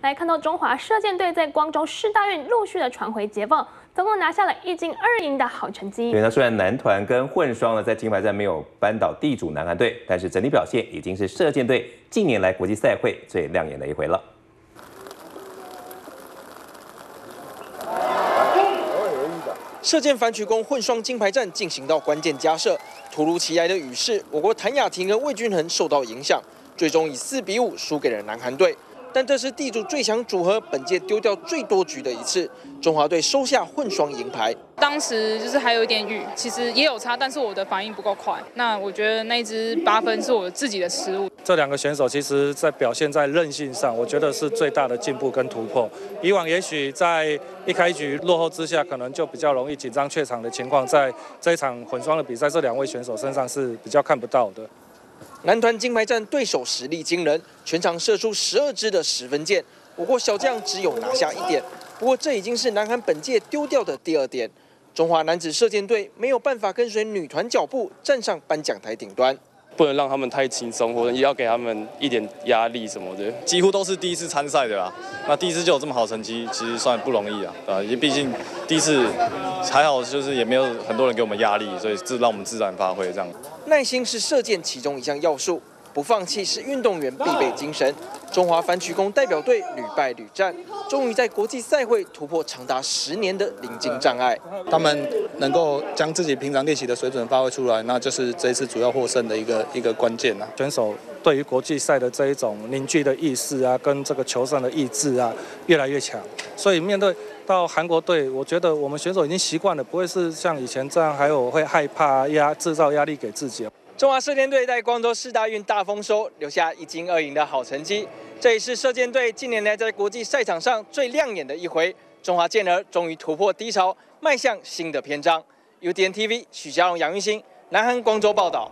来看到中华射箭队在光州市大运陆续的传回捷报，总共拿下了一金二银的好成绩。对，那虽然男团跟混双呢在金牌战没有扳倒地主南韩队，但是整体表现已经是射箭队近年来国际赛会最亮眼的一回了。射箭反曲弓混双金牌战进行到关键加射，突如其来的雨势，我国谭雅婷跟魏均衡受到影响，最终以四比五输给了南韩队。但这是地主最强组合本届丢掉最多局的一次，中华队收下混双银牌。当时就是还有一点雨，其实也有差，但是我的反应不够快。那我觉得那一支八分是我自己的失误。这两个选手其实在表现在韧性上，我觉得是最大的进步跟突破。以往也许在一开局落后之下，可能就比较容易紧张怯场的情况，在这一场混双的比赛，这两位选手身上是比较看不到的。男团金牌战对手实力惊人，全场射出十二支的十分箭，我国小将只有拿下一点。不过这已经是南韩本届丢掉的第二点。中华男子射箭队没有办法跟随女团脚步，站上颁奖台顶端。不能让他们太轻松，或者也要给他们一点压力什么的。几乎都是第一次参赛的啦，那第一次就有这么好成绩，其实算不容易啊，啊，因为毕竟第一次还好，就是也没有很多人给我们压力，所以自让我们自然发挥这样。耐心是射箭其中一项要素。不放弃是运动员必备精神。中华反曲弓代表队屡败屡战，终于在国际赛会突破长达十年的临近障碍。他们能够将自己平常练习的水准发挥出来，那就是这一次主要获胜的一个一个关键啊。选手对于国际赛的这一种凝聚的意识啊，跟这个球上的意志啊，越来越强。所以面对到韩国队，我觉得我们选手已经习惯了，不会是像以前这样，还有会害怕压制造压力给自己。中华射箭队在光州市大运大丰收，留下一金二银的好成绩。这也是射箭队近年来在国际赛场上最亮眼的一回。中华健儿终于突破低潮，迈向新的篇章。UDN TV 许家荣、杨玉兴，南韩光州报道。